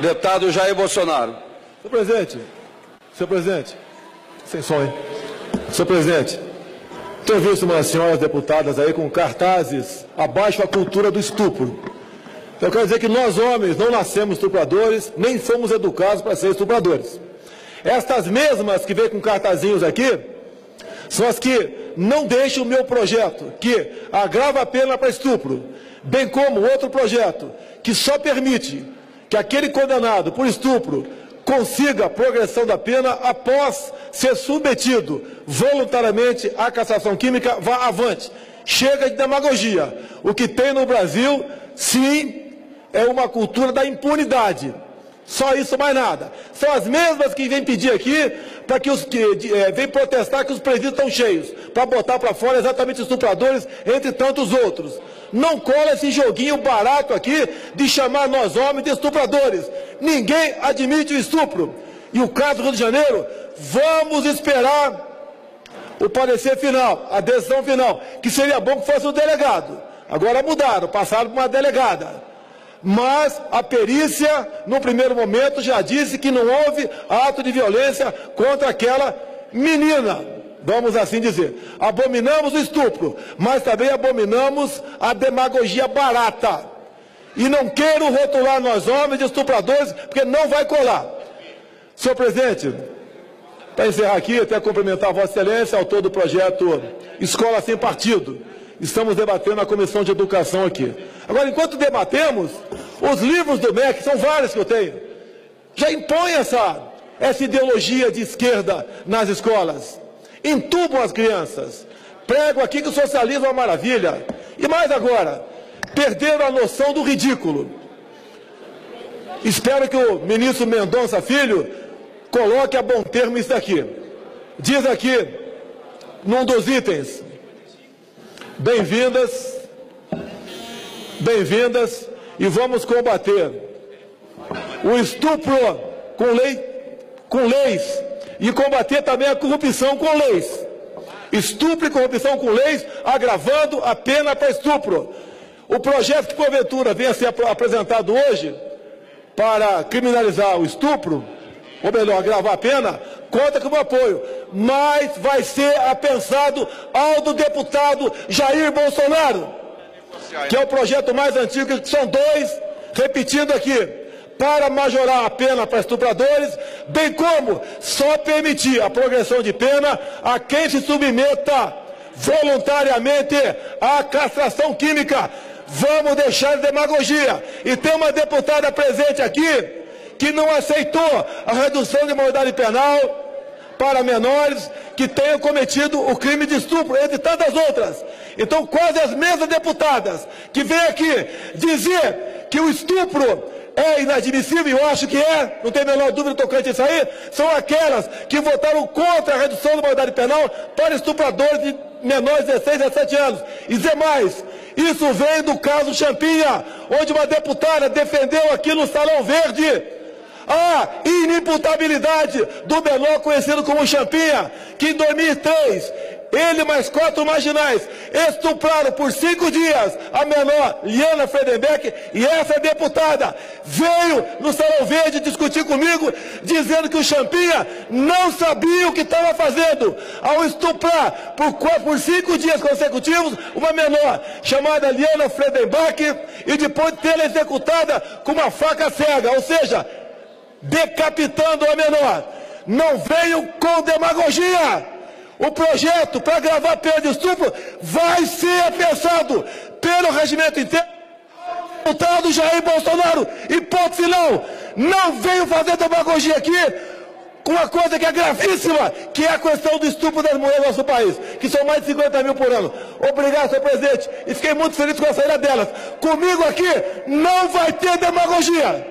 Deputado Jair Bolsonaro. Senhor presidente, senhor presidente, sem som, hein? Senhor presidente, tenho visto umas senhoras deputadas aí com cartazes abaixo a cultura do estupro. Eu quero dizer que nós homens não nascemos estupradores, nem fomos educados para ser estupradores. Estas mesmas que vêm com cartazinhos aqui, são as que não deixam o meu projeto, que agrava a pena para estupro, bem como outro projeto, que só permite que aquele condenado por estupro consiga progressão da pena após ser submetido voluntariamente à cassação química, vá avante. Chega de demagogia. O que tem no Brasil, sim, é uma cultura da impunidade. Só isso, mais nada. São as mesmas que vêm pedir aqui para que os que é, vêm protestar que os presídios estão cheios, para botar para fora exatamente estupradores, entre tantos outros. Não cola esse joguinho barato aqui de chamar nós homens de estupradores. Ninguém admite o estupro. E o caso do Rio de Janeiro, vamos esperar o parecer final, a decisão final, que seria bom que fosse o delegado. Agora mudaram, passaram para uma delegada. Mas a perícia, no primeiro momento, já disse que não houve ato de violência contra aquela menina. Vamos assim dizer. Abominamos o estupro, mas também abominamos a demagogia barata. E não quero rotular nós homens de estupradores, porque não vai colar. Senhor presidente, para encerrar aqui, até cumprimentar a Vossa Excelência, autor do projeto Escola Sem Partido. Estamos debatendo na Comissão de Educação aqui. Agora, enquanto debatemos, os livros do MEC, são vários que eu tenho, já impõem essa, essa ideologia de esquerda nas escolas. Entubam as crianças. Prego aqui que o socialismo é uma maravilha. E mais agora, perderam a noção do ridículo. Espero que o ministro Mendonça Filho coloque a bom termo isso daqui. Diz aqui, num dos itens, bem-vindas, bem-vindas e vamos combater o estupro com lei, com leis e combater também a corrupção com leis. Estupro e corrupção com leis, agravando a pena para estupro. O projeto que porventura venha a ser apresentado hoje para criminalizar o estupro, ou melhor, agravar a pena, conta com o apoio. Mas vai ser apensado ao do deputado Jair Bolsonaro, que é o projeto mais antigo, que são dois, repetindo aqui, para majorar a pena para estupradores, bem como só permitir a progressão de pena a quem se submeta voluntariamente à castração química. Vamos deixar de demagogia. E tem uma deputada presente aqui que não aceitou a redução de maioridade penal para menores que tenham cometido o crime de estupro, entre tantas outras. Então, quase as mesmas deputadas que vêm aqui dizer que o estupro é inadmissível, eu acho que é, não tem a menor dúvida tocante isso aí, são aquelas que votaram contra a redução da maioridade penal para estupradores de menores de 16 a 17 anos. E dizer mais, isso vem do caso Champinha, onde uma deputada defendeu aqui no Salão Verde a inimputabilidade do menor conhecido como Champinha, que em 2003 ele mais quatro marginais estupraram por cinco dias a menor Liana Fredenbeck e essa deputada veio no Salão Verde discutir comigo, dizendo que o Champinha não sabia o que estava fazendo ao estuprar por, por cinco dias consecutivos uma menor chamada Liana Fredenbach e depois tê-la executada com uma faca cega, ou seja, decapitando a menor. Não veio com demagogia. O projeto para gravar pena de estupro vai ser pensado pelo regimento inteiro. Deputado Jair Bolsonaro, hipótese não, não veio fazer demagogia aqui com uma coisa que é gravíssima, que é a questão do estupro das mulheres no nosso país, que são mais de 50 mil por ano. Obrigado, senhor presidente, e fiquei muito feliz com a saída delas. Comigo aqui não vai ter demagogia.